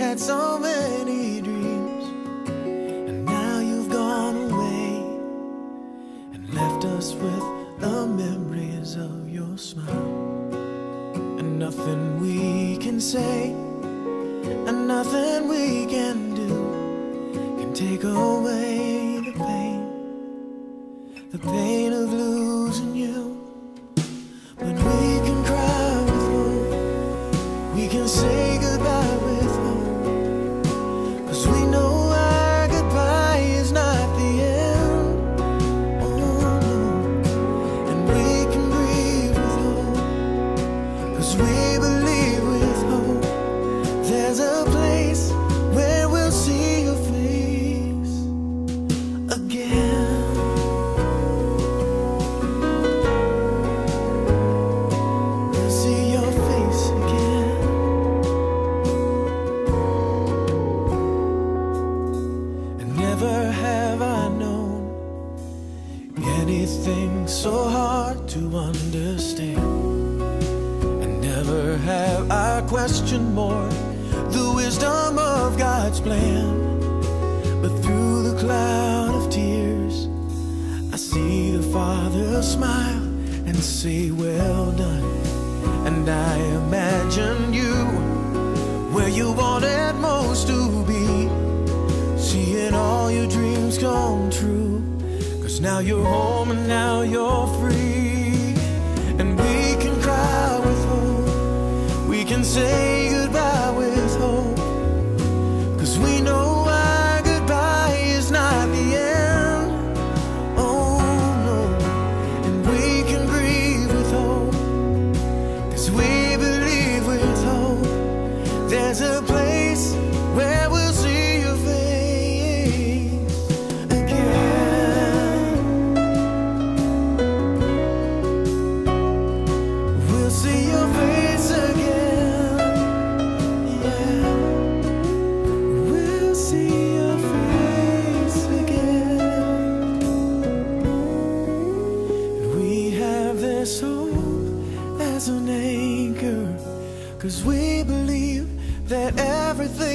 had so many dreams. And now you've gone away and left us with the memories of your smile. And nothing we can say, and nothing we can do can take away the pain, the pain of losing anything so hard to understand. And never have I questioned more the wisdom of God's plan. But through the cloud of tears, I see the Father smile and say, Well done. And I imagine you where you wanted most to be, seeing all your dreams come true. Now you're home and now you're free. And we can cry with hope, we can say goodbye with hope. Cause we know our goodbye is not the end. Oh no, and we can grieve with hope. Cause we believe with hope. There's a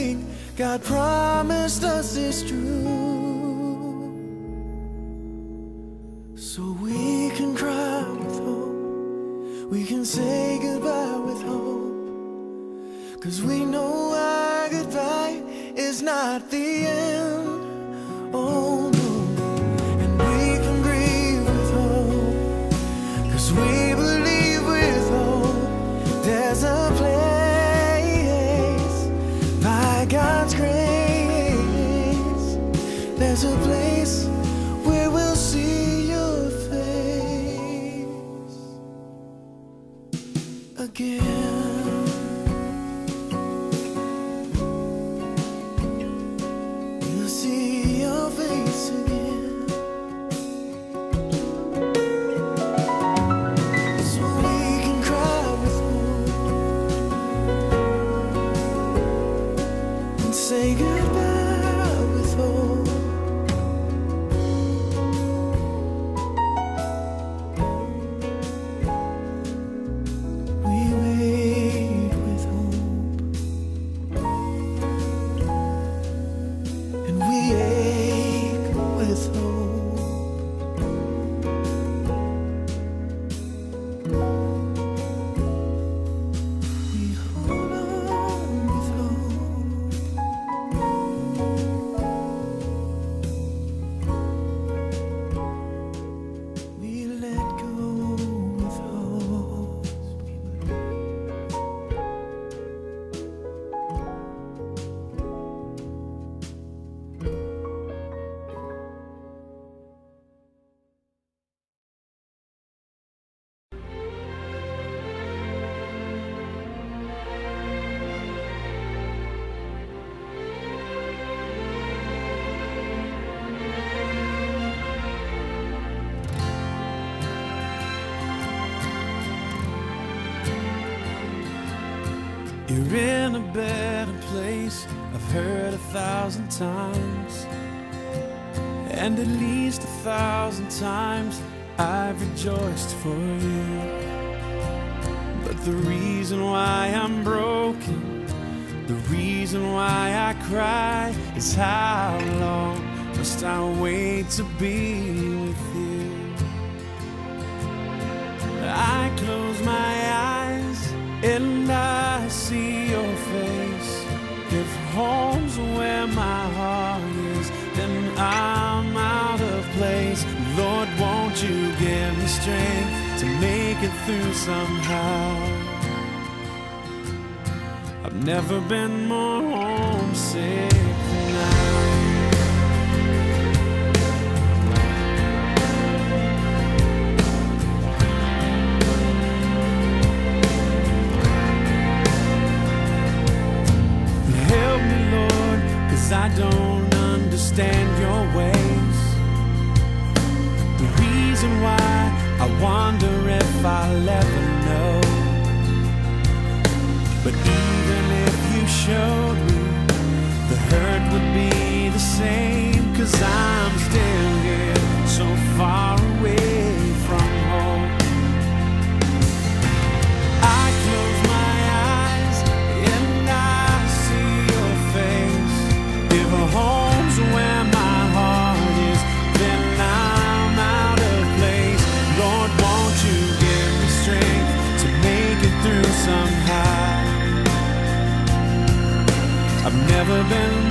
everything God promised us is true. So we can cry with hope. We can say goodbye with hope. Cause we know our goodbye is not the end. A place where we'll see your face again. I've heard a thousand times. And at least a thousand times I've rejoiced for you. But the reason why I'm broken, the reason why I cry is how long must I wait to be with you? I close my eyes and I see your face. Home's where my heart is, then I'm out of place. Lord, won't you give me strength to make it through somehow? I've never been more homesick reason why I wonder if I'll ever know. But even if you showed me, the hurt would be the same. Cause I'm still here, so far away. been